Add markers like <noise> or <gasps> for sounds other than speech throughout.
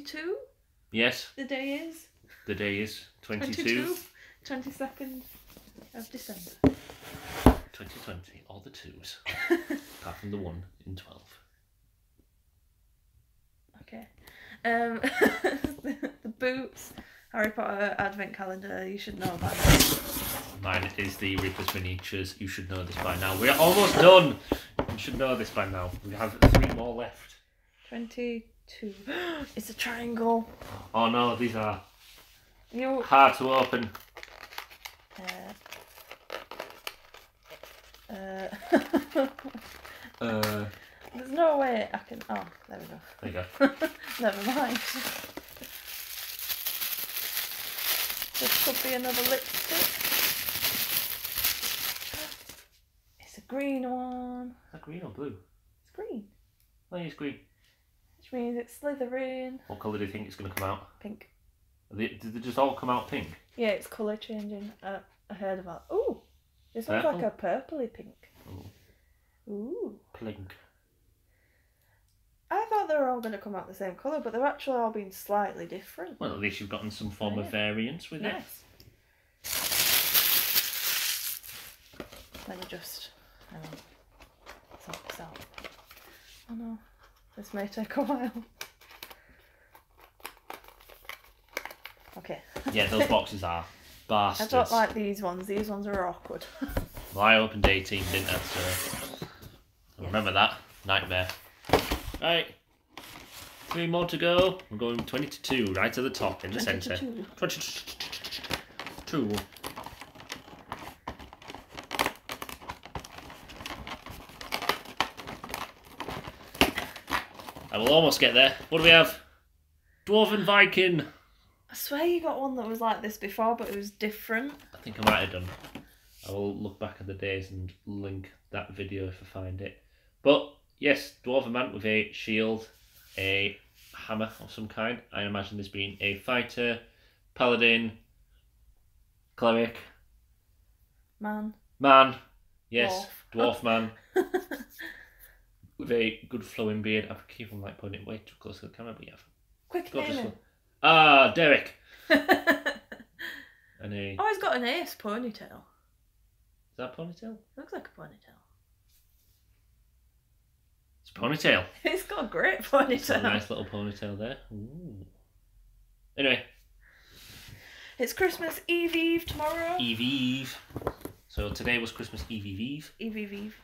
22, Yes, the day is. the day is 22, 22 22nd of December. 2020. All the twos, <laughs> apart from the one in 12. Okay. Um, the, <laughs> the Boots Harry Potter Advent Calendar, you should know about it. Mine is the Reaper's Miniatures. You should know this by now. We're almost done. You should know this by now. We have three more left. 22. <gasps> it's a triangle. Oh no, these are You. hard to open. Uh, uh, Uh, <laughs> there's no way I can. Oh, there we go. there you go. <laughs> Never mind. This could be another lipstick. It's a green one. Is that green or blue? It's green, I think it's green. Which means it's Slytherin. What colour do you think it's going to come out? Pink. They, did they just all come out pink? Yeah, it's colour changing. Uh, I heard about. Ooh, this one's Purple? like a purpley pink. Ooh. Ooh. Plink. I thought they were all going to come out the same colour, but they're actually all being slightly different. Well, at least you've gotten some form Yeah. of variance with it. Nice. Let me just hang on. Sort this out. Oh no, this may take a while. Okay. Yeah, those boxes are bastards. I don't like these ones. These ones are awkward. <laughs> Well, I opened 18, didn't I? So I remember that. Nightmare. Right. Three more to go. We're going 20 to 2, right at the top in the centre. 22. 22. I will almost get there. What do we have? Dwarven Viking. I swear you got one that was like this before, but it was different. I think I might have done. I will look back at the days and link that video if I find it. But yes, dwarven man with a shield, a hammer of some kind. I imagine this being a fighter, paladin, cleric, Man. man. Yes, dwarf, man <laughs> with a good flowing beard. I keep on like putting it way too close to the camera, but yeah. Quick name one. Ah, Derek. oh, <laughs> And a is he's got an ace ponytail. Is that ponytail? Looks like a ponytail. It's a ponytail. <laughs> He's got a great It's a ponytail. nice little ponytail there. Ooh. Anyway, It's Christmas Eve Eve tomorrow. Eve Eve. So today was Christmas Eve Eve Eve. Eve Eve Eve.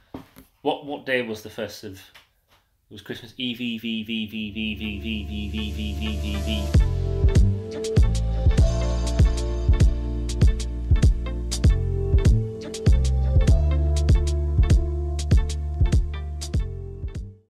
What what day was the first of? It was Christmas Eve Eve Eve Eve Eve Eve Eve Eve Eve Eve Eve.